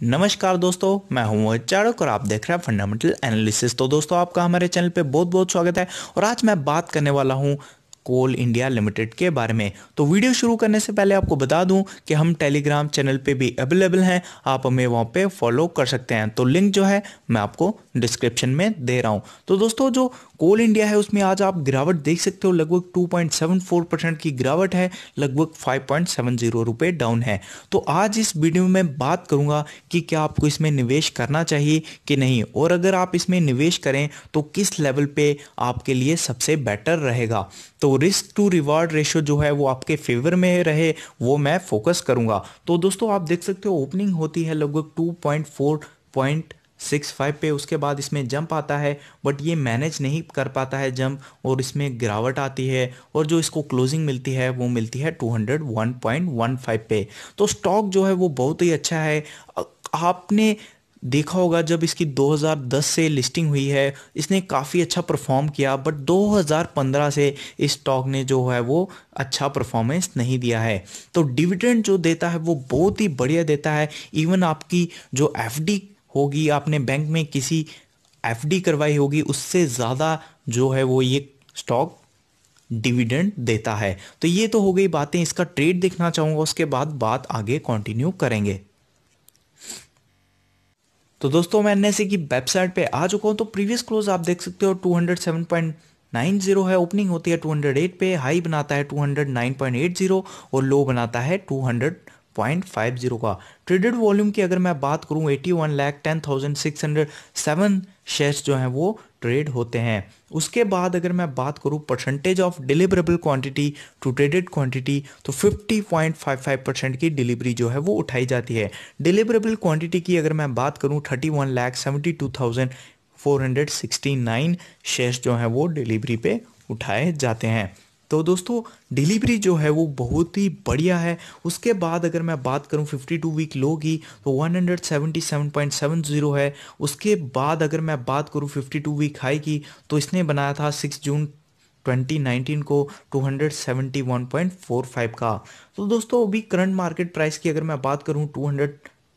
नमस्कार दोस्तों, मैं हूँ चाड़क और आप देख रहे हैं फंडामेंटल एनालिसिस तो दोस्तों, आपका हमारे चैनल पे बहुत बहुत स्वागत है और आज मैं बात करने वाला हूँ कोल इंडिया लिमिटेड के बारे में। तो वीडियो शुरू करने से पहले आपको बता दूँ कि हम टेलीग्राम चैनल पे भी अवेलेबल हैं, आप हमें वहाँ पे फॉलो कर सकते हैं। तो लिंक जो है, मैं आपको डिस्क्रिप्शन में दे रहा हूँ। तो दोस्तों, जो कोल इंडिया है, उसमें आज आप गिरावट देख सकते हो, लगभग 2.74 परसेंट की गिरावट है, लगभग 5.70 रुपए डाउन है। तो आज इस वीडियो में बात करूँगा कि क्या आपको इसमें निवेश करना चाहिए कि नहीं, और अगर आप इसमें निवेश करें तो किस लेवल पे आपके लिए सबसे बेटर रहेगा। तो रिस्क टू रिवार्ड रेशियो जो है वो आपके फेवर में रहे, वो मैं फोकस करूँगा। तो दोस्तों, आप देख सकते हो ओपनिंग होती है लगभग two point four point six five पे, उसके बाद इसमें जंप आता है बट ये मैनेज नहीं कर पाता है जंप और इसमें गिरावट आती है, और जो इसको क्लोजिंग मिलती है, वो मिलती है two hundred one point one five पे। तो स्टॉक जो है वो बहुत ही अच्छा है। आपने देखा होगा जब इसकी 2010 से लिस्टिंग हुई है, इसने काफ़ी अच्छा परफॉर्म किया बट 2015 से इस स्टॉक ने जो है वो अच्छा परफॉर्मेंस नहीं दिया है। तो डिविडेंड जो देता है वो बहुत ही बढ़िया देता है। इवन आपकी जो एफडी होगी, आपने बैंक में किसी एफडी करवाई होगी, उससे ज़्यादा जो है वो ये स्टॉक डिविडेंड देता है। तो ये तो हो गई बातें, इसका ट्रेड देखना चाहूँगा, उसके बाद बात आगे कंटिन्यू करेंगे। तो दोस्तों, मैं एन की वेबसाइट पे आ चुका हूँ तो प्रीवियस क्लोज आप देख सकते हो 207.90 है ओपनिंग होती है 208 पे हाई बनाता है 209.80 और लो बनाता है 200 पॉइंट फाइव ज़ीरो का। ट्रेडेड वॉल्यूम की अगर मैं बात करूँ, eighty one lakh ten thousand six hundred seven shares जो हैं वो ट्रेड होते हैं। उसके बाद अगर मैं बात करूँ percentage of deliverable quantity to traded quantity तो 50.55 परसेंट की डिलीवरी जो है वो उठाई जाती है। डिलीवरेबल क्वांटिटी की अगर मैं बात करूँ 31 lakh seventy two thousand four hundred sixty nine shares जो हैं वो डिलीवरी पे उठाए जाते हैं। तो दोस्तों डिलीवरी जो है वो बहुत ही बढ़िया है। उसके बाद अगर मैं बात करूँ 52 वीक लो की तो 177.70 है। उसके बाद अगर मैं बात करूँ 52 वीक हाई की तो इसने बनाया था 6 जून 2019 को 271.45 का। तो दोस्तों, अभी करंट मार्केट प्राइस की अगर मैं बात करूँ 200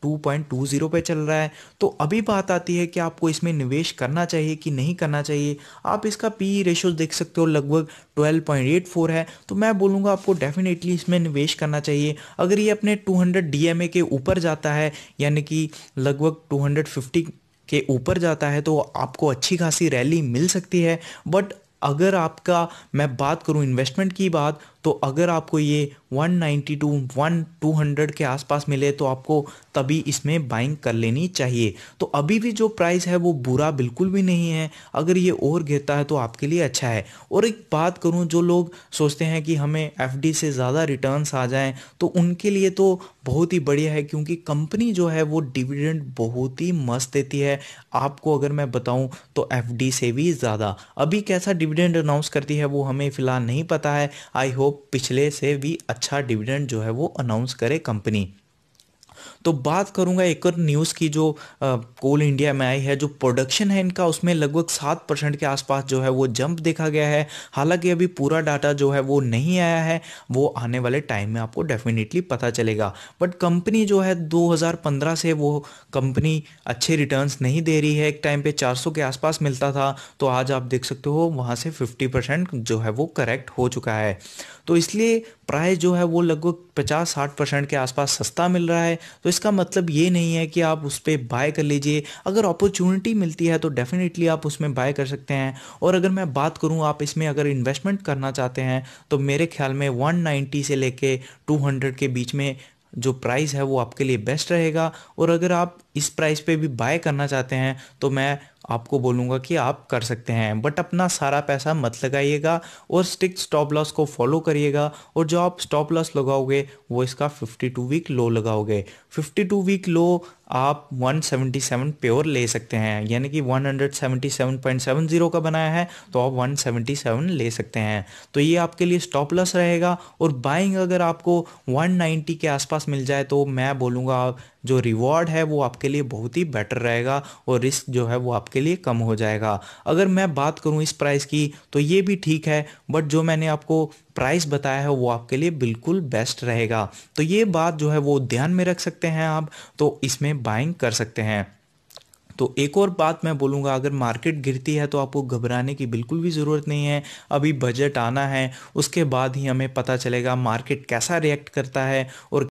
2.20 पे चल रहा है। तो अभी बात आती है कि आपको इसमें निवेश करना चाहिए कि नहीं करना चाहिए। आप इसका पी रेशियो देख सकते हो, लगभग 12.84 है। तो मैं बोलूँगा आपको डेफिनेटली इसमें निवेश करना चाहिए। अगर ये अपने 200 डीएमए के ऊपर जाता है, यानी कि लगभग 250 के ऊपर जाता है तो आपको अच्छी खासी रैली मिल सकती है। बट अगर आपका, मैं बात करूँ इन्वेस्टमेंट की बात तो अगर आपको ये 190 टू वन टू हंड्रेड के आसपास मिले तो आपको तभी इसमें बाइंग कर लेनी चाहिए। तो अभी भी जो प्राइस है, वो बुरा बिल्कुल भी नहीं है। अगर ये और गिरता है तो आपके लिए अच्छा है। और एक बात करूँ, जो लोग सोचते हैं कि हमें एफडी से ज़्यादा रिटर्न्स आ जाएँ तो उनके लिए तो बहुत ही बढ़िया है, क्योंकि कंपनी जो है, वो डिविडेंड बहुत ही मस्त देती है। आपको अगर मैं बताऊँ तो एफडी से भी ज़्यादा। अभी कैसा डिविडेंड अनाउंस करती है, वो हमें फ़िलहाल नहीं पता है। आई होप पिछले से भी अच्छा डिविडेंड जो है वो अनाउंस करे कंपनी। तो बात करूँगा एक और न्यूज़ की जो कोल इंडिया में आई है, जो प्रोडक्शन है इनका, उसमें लगभग सात परसेंट के आसपास जो है वो जंप देखा गया है। हालाँकि अभी पूरा डाटा जो है वो नहीं आया है, वो आने वाले टाइम में आपको डेफिनेटली पता चलेगा। बट कंपनी जो है 2015 से वो कंपनी अच्छे रिटर्न्स नहीं दे रही है। एक टाइम पे 400 के आसपास मिलता था तो आज आप देख सकते हो, वहाँ से 50 परसेंट जो है वो करेक्ट हो चुका है। तो इसलिए प्राइस जो है वो लगभग पचास साठ परसेंट के आसपास सस्ता मिल रहा है। तो इसका मतलब ये नहीं है कि आप उस पर बाय कर लीजिए। अगर अपॉर्चुनिटी मिलती है तो डेफिनेटली आप उसमें बाय कर सकते हैं। और अगर मैं बात करूँ, आप इसमें अगर इन्वेस्टमेंट करना चाहते हैं तो मेरे ख्याल में 190 से लेके 200 के बीच में जो प्राइस है वो आपके लिए बेस्ट रहेगा। और अगर आप इस प्राइस पे भी बाय करना चाहते हैं तो मैं आपको बोलूँगा कि आप कर सकते हैं बट अपना सारा पैसा मत लगाइएगा और स्टिक स्टॉप लॉस को फॉलो करिएगा और जो आप स्टॉप लॉस लगाओगे, वो इसका 52 वीक लो लगाओगे। 52 वीक लो आप 177 प्योर ले सकते हैं, यानी कि 177.70 का बनाया है तो आप 177 ले सकते हैं। तो ये आपके लिए स्टॉप लॉस रहेगा और बाइंग अगर आपको 190 के आसपास मिल जाए तो मैं बोलूँगा जो रिवॉर्ड है वो आपके लिए बहुत ही बेटर रहेगा और रिस्क जो है वो आपके लिए कम हो जाएगा। अगर मैं बात करूँ इस प्राइस की तो ये भी ठीक है बट जो मैंने आपको प्राइस बताया है, वो आपके लिए बिल्कुल बेस्ट रहेगा। तो ये बात जो है वो ध्यान में रख सकते हैं आप तो इसमें बाइंग कर सकते हैं। तो एक और बात मैं बोलूँगा, अगर मार्केट गिरती है तो आपको घबराने की बिल्कुल भी ज़रूरत नहीं है। अभी बजट आना है, उसके बाद ही हमें पता चलेगा मार्केट कैसा रिएक्ट करता है और